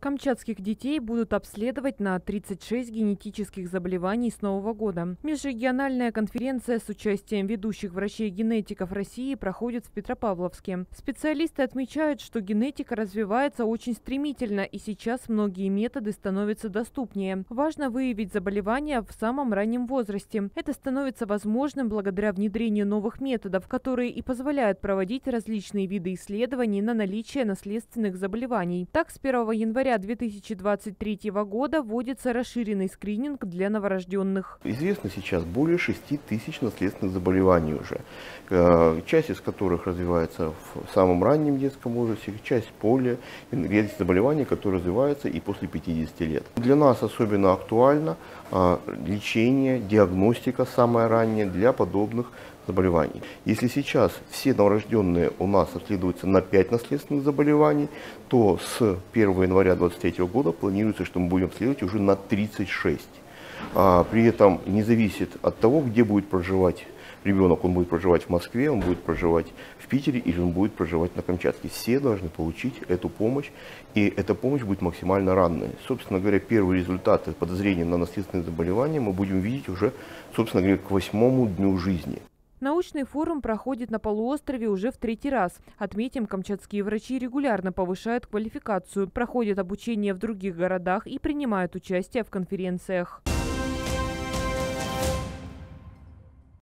Камчатских детей будут обследовать на 36 генетических заболеваний с Нового года. Межрегиональная конференция с участием ведущих врачей-генетиков России проходит в Петропавловске. Специалисты отмечают, что генетика развивается очень стремительно и сейчас многие методы становятся доступнее. Важно выявить заболевания в самом раннем возрасте. Это становится возможным благодаря внедрению новых методов, которые и позволяют проводить различные виды исследований на наличие наследственных заболеваний. Так, с 1 января января 2023 года вводится расширенный скрининг для новорожденных. Известно сейчас более 6 тысяч наследственных заболеваний уже, э, часть из которых развивается в самом раннем детском возрасте, часть поле, редкие заболевания, которые развиваются и после 50 лет. Для нас особенно актуально э, лечение, диагностика самая ранняя для подобных заболеваний. Если сейчас все новорожденные у нас обследуются на 5 наследственных заболеваний, то с 1 января 2023 года планируется, что мы будем обследовать уже на 36. А, при этом не зависит от того, где будет проживать ребенок, он будет проживать в Москве, он будет проживать в Питере или он будет проживать на Камчатке. Все должны получить эту помощь, и эта помощь будет максимально ранной. Собственно говоря, первые результаты подозрения на наследственные заболевания мы будем видеть уже, собственно говоря, к восьмому дню жизни. Научный форум проходит на полуострове уже в третий раз. Отметим, камчатские врачи регулярно повышают квалификацию, проходят обучение в других городах и принимают участие в конференциях.